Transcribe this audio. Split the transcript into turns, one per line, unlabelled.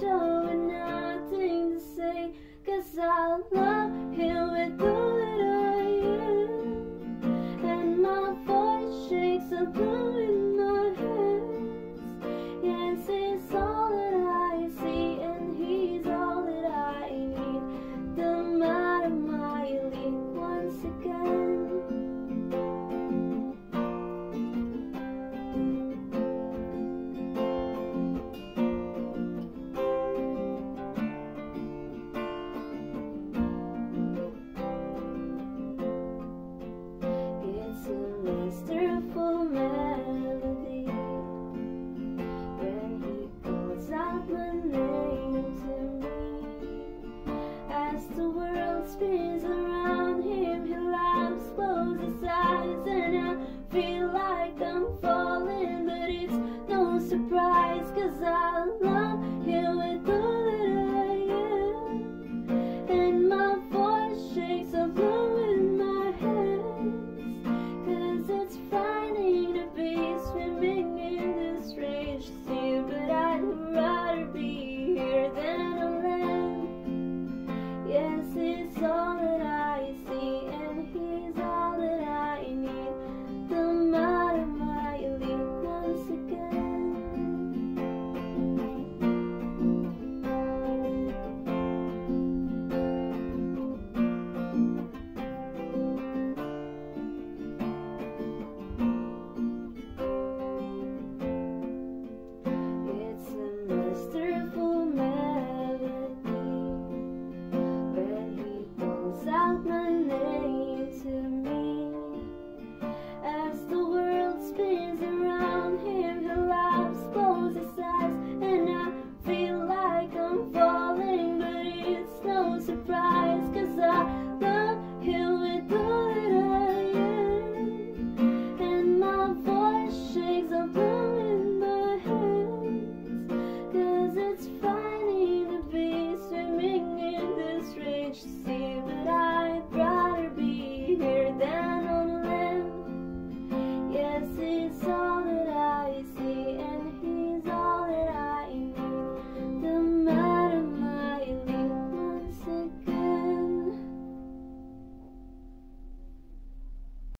told her nothing to say, cause I love feel like I'm falling, but it's no surprise, cause I so